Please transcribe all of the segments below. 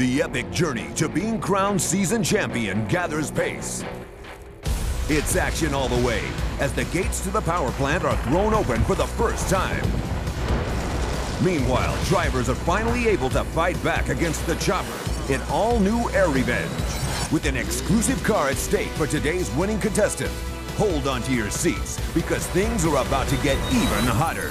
The epic journey to being crowned season champion gathers pace. It's action all the way as the gates to the power plant are thrown open for the first time. Meanwhile, drivers are finally able to fight back against the chopper in all-new Air Revenge. With an exclusive car at stake for today's winning contestant, hold on to your seats because things are about to get even hotter.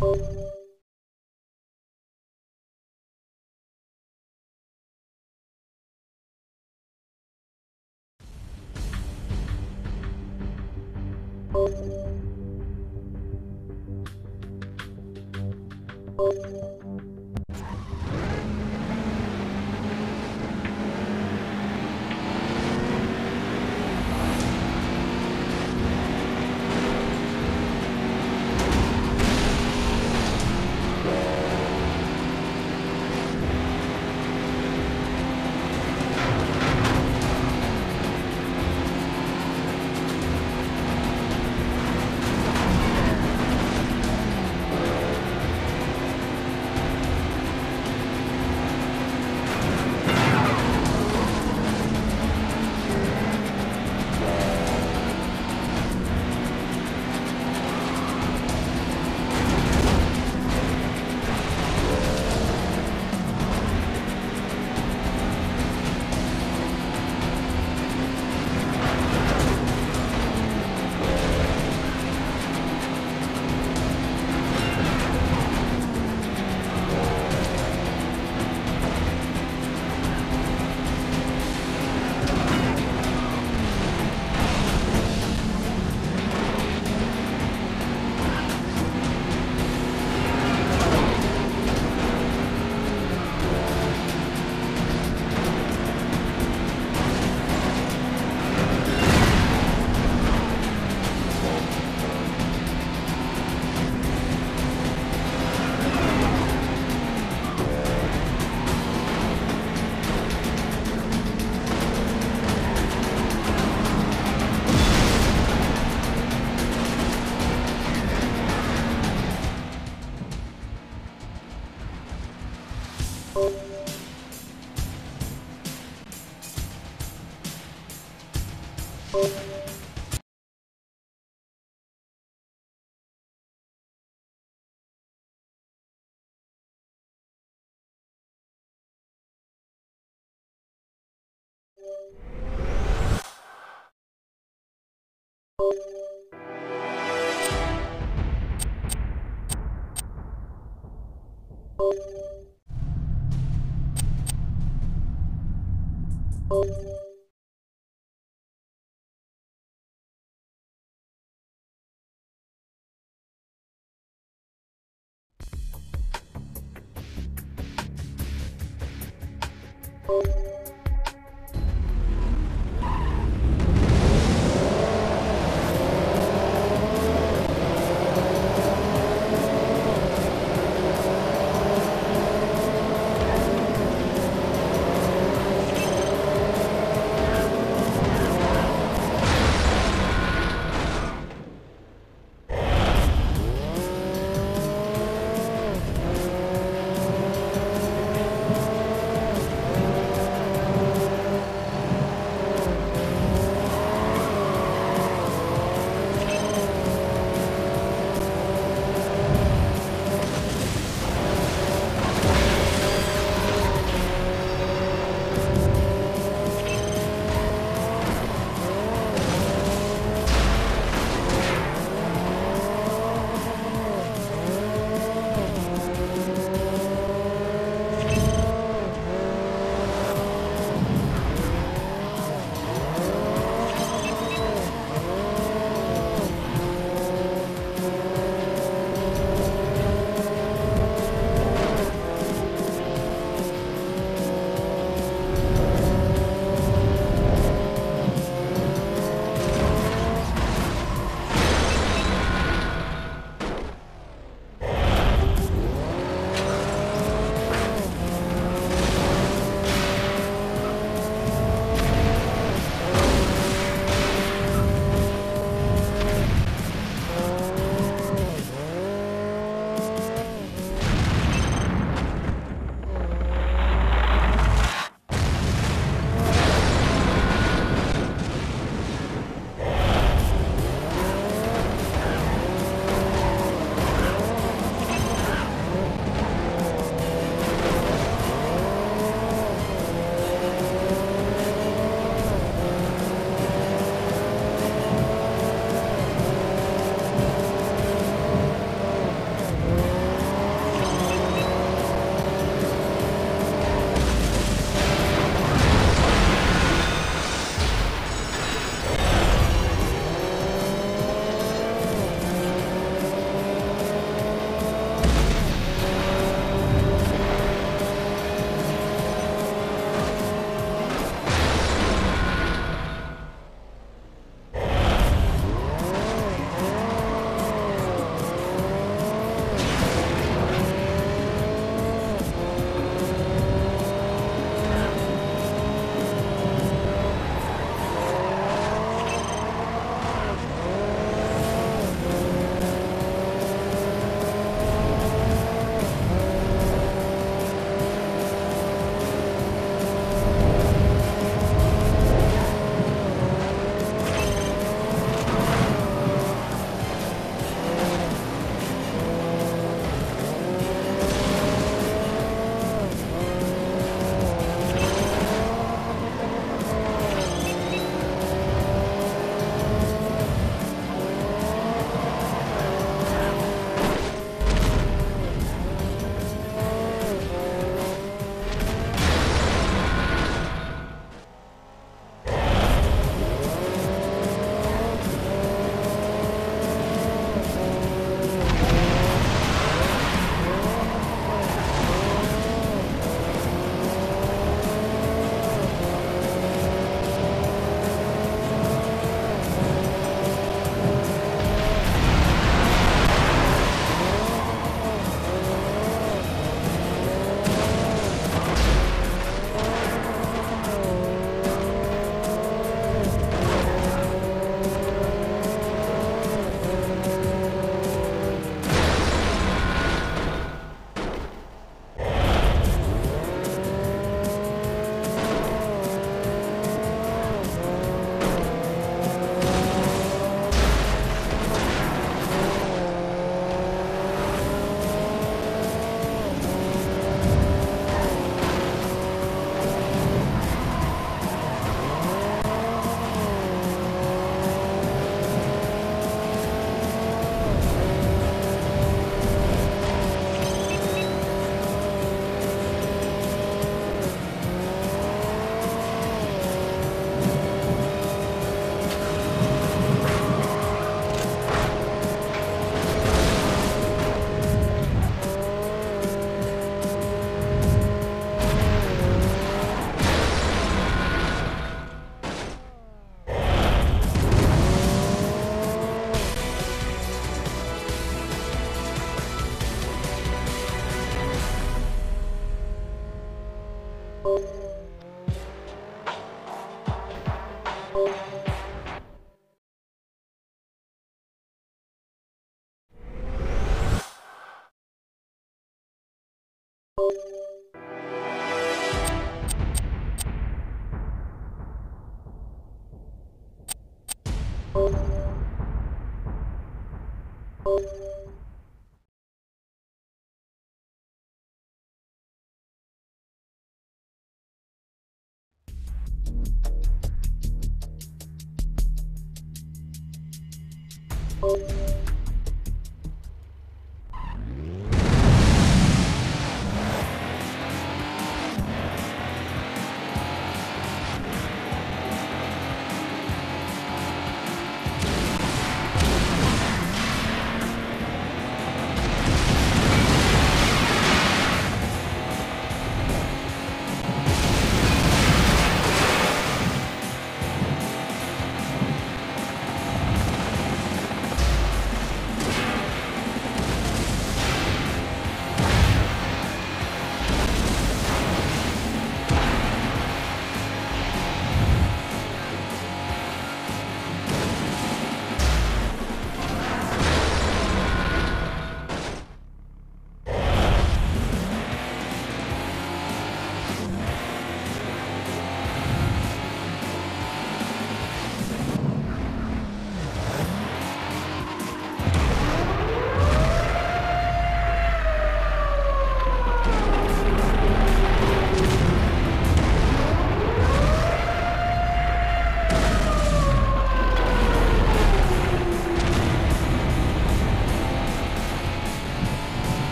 you.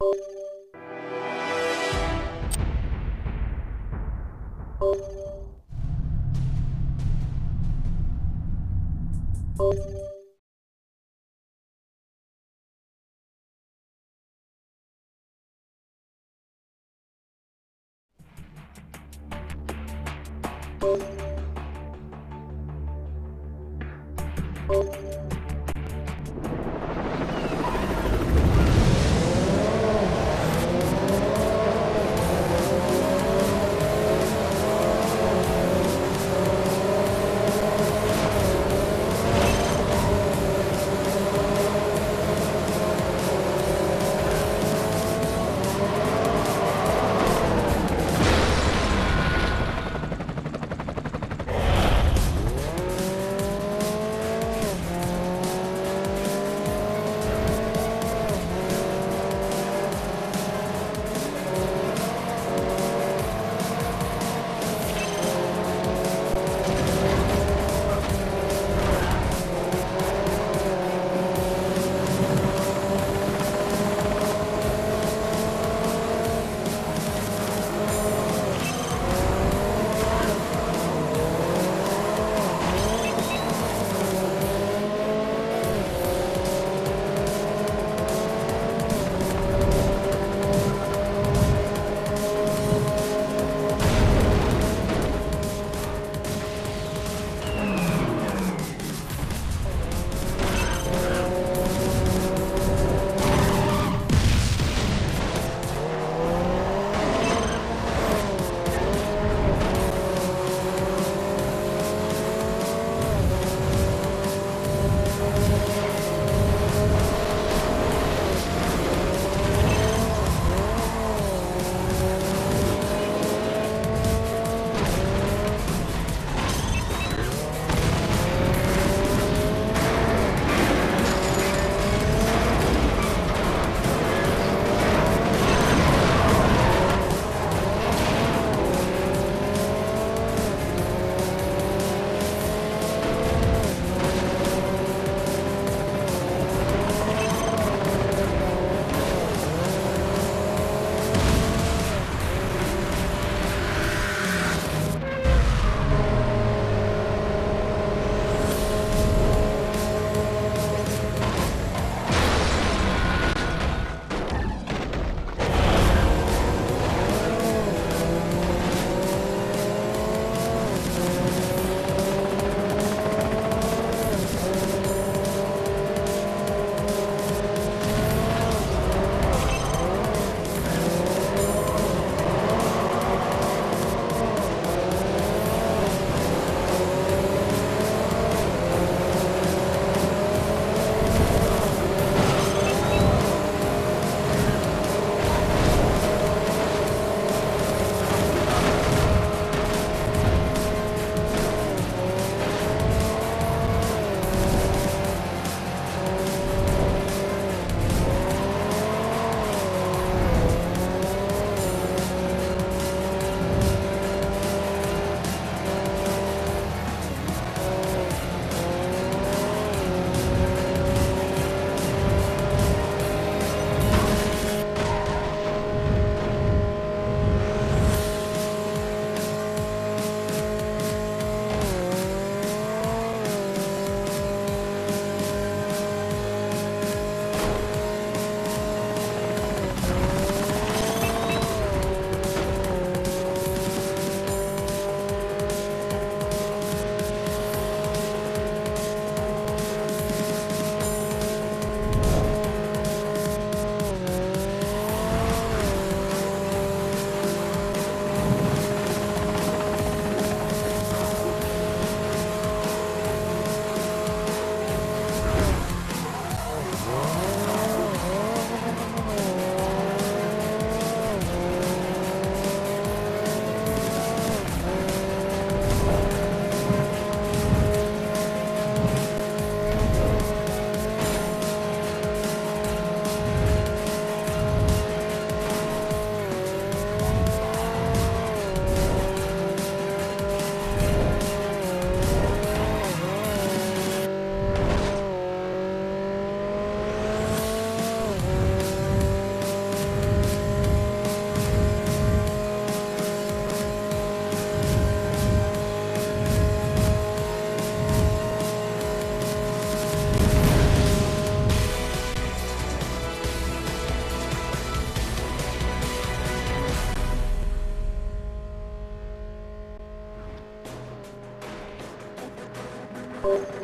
Thank you. Oh.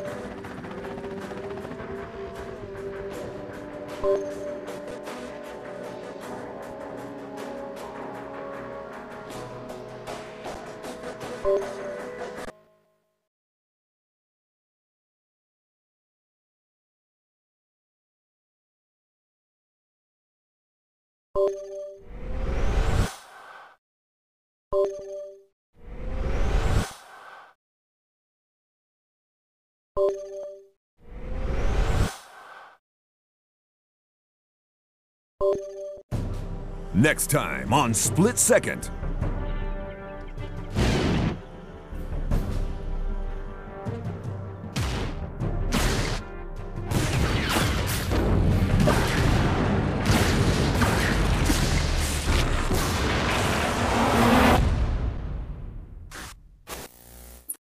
Next time on Split Second.